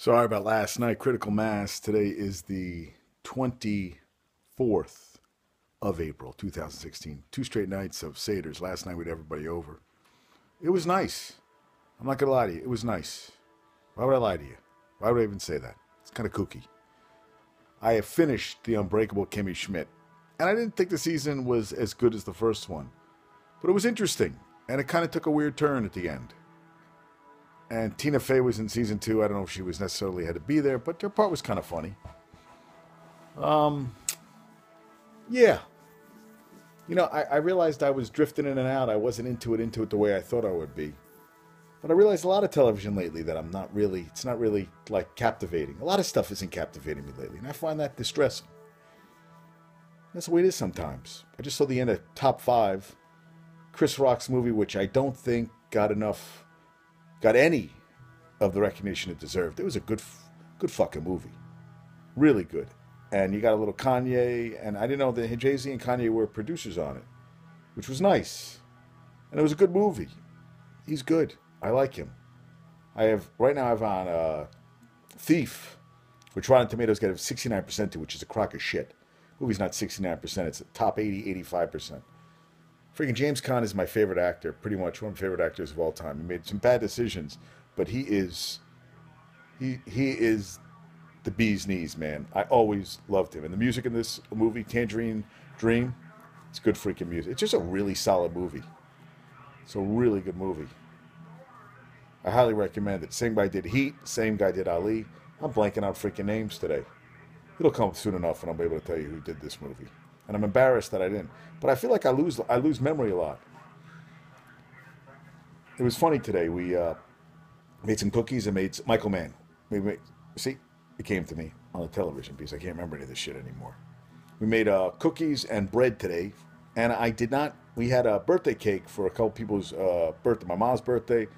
Sorry about last night. Critical Mass. Today is the 24th of April, 2016. Two straight nights of Seder's. Last night had everybody over. It was nice. I'm not going to lie to you. It was nice. Why would I lie to you? Why would I even say that? It's kind of kooky. I have finished The Unbreakable Kimmy Schmidt. And I didn't think the season was as good as the first one. But it was interesting. And it kind of took a weird turn at the end. And Tina Fey was in season two. I don't know if she was necessarily had to be there, but her part was kind of funny. Um, yeah. You know, I, I realized I was drifting in and out. I wasn't into it, into it the way I thought I would be. But I realized a lot of television lately that I'm not really, it's not really like captivating. A lot of stuff isn't captivating me lately, and I find that distressing. That's the way it is sometimes. I just saw the end of Top 5, Chris Rock's movie, which I don't think got enough got any of the recognition it deserved. It was a good, good fucking movie, really good. And you got a little Kanye, and I didn't know that Jay Z and Kanye were producers on it, which was nice. And it was a good movie. He's good. I like him. I have right now. I've on uh, Thief, which Rotten Tomatoes got a 69% to, which is a crock of shit. movie's not 69%. It's a top 80, 85%. Freaking James Caan is my favorite actor, pretty much one of my favorite actors of all time. He made some bad decisions, but he is he he is the bee's knees, man. I always loved him. And the music in this movie, Tangerine Dream, it's good freaking music. It's just a really solid movie. It's a really good movie. I highly recommend it. Same guy did Heat, same guy did Ali. I'm blanking out freaking names today. It'll come soon enough and I'll be able to tell you who did this movie and I'm embarrassed that I didn't. But I feel like I lose I lose memory a lot. It was funny today. We uh, made some cookies and made Michael Mann. We made, see, it came to me on the television because I can't remember any of this shit anymore. We made uh, cookies and bread today, and I did not. We had a birthday cake for a couple people's uh, birthday. My mom's birthday,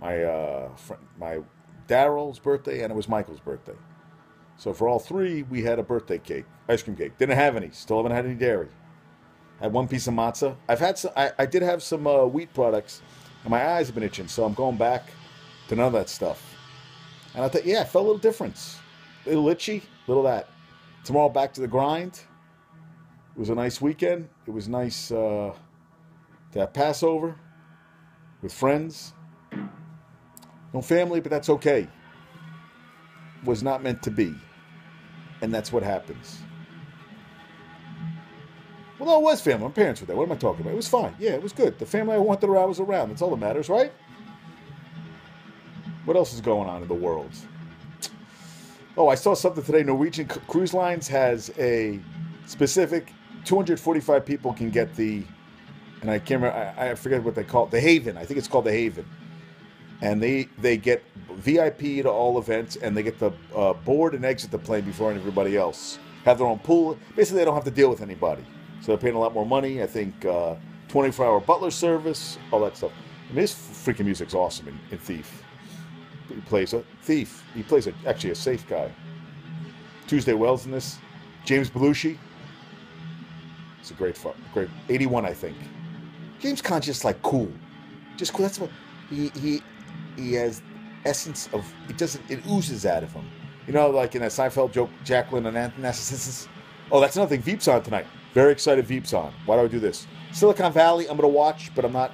my uh, friend, my Daryl's birthday, and it was Michael's birthday. So for all three, we had a birthday cake, ice cream cake. Didn't have any. Still haven't had any dairy. Had one piece of matzah. I've had some. I, I did have some uh, wheat products, and my eyes have been itching. So I'm going back to none of that stuff. And I thought, yeah, I felt a little difference. A little itchy, a little that. Tomorrow back to the grind. It was a nice weekend. It was nice uh, to have Passover with friends. No family, but that's okay. Was not meant to be and that's what happens. Well, no, it was family. My parents were there. What am I talking about? It was fine. Yeah, it was good. The family I wanted around was around. That's all that matters, right? What else is going on in the world? Oh, I saw something today. Norwegian Cruise Lines has a specific 245 people can get the, and I can't remember, I, I forget what they call it, the Haven. I think it's called the Haven and they they get VIP to all events, and they get the uh, board and exit the plane before everybody else. Have their own pool. Basically, they don't have to deal with anybody, so they're paying a lot more money. I think uh, 24-hour butler service, all that stuff. I mean, his freaking music's awesome in, in Thief. He plays a thief. He plays a, actually a safe guy. Tuesday Weld's in this. James Belushi. It's a great, fun. great 81, I think. James Caan's just like cool, just cool. That's what he he he has essence of it doesn't it oozes out of him. You know, like in that Seinfeld joke, Jacqueline and Anthony. Oh, that's another thing. Veep's on tonight. Very excited. Veep's on. Why do I do this? Silicon Valley. I'm to watch, but I'm not.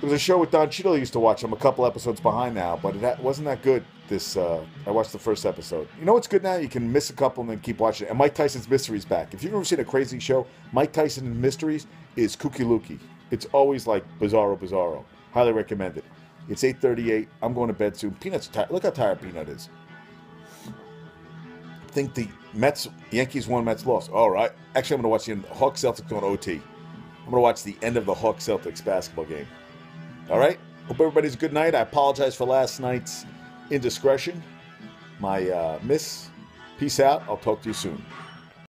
There was a show with Don Cheadle I used to watch. I'm a couple episodes behind now, but it wasn't that good. This uh, I watched the first episode. You know what's good now? You can miss a couple and then keep watching it. And Mike Tyson's Mysteries back. If you've ever seen a crazy show, Mike Tyson's Mysteries is kooky looky. It's always like bizarro, bizarro. Highly recommend it. It's 8:38. I'm going to bed soon. Peanut's tired. Look how tired Peanut is. I think the Mets, Yankees won, Mets lost. All right. Actually, I'm going to watch the Hawks Celtics on OT. I'm going to watch the end of the Hawks Celtics basketball game. All right. Hope everybody's good night. I apologize for last night's indiscretion. My uh, miss. Peace out. I'll talk to you soon.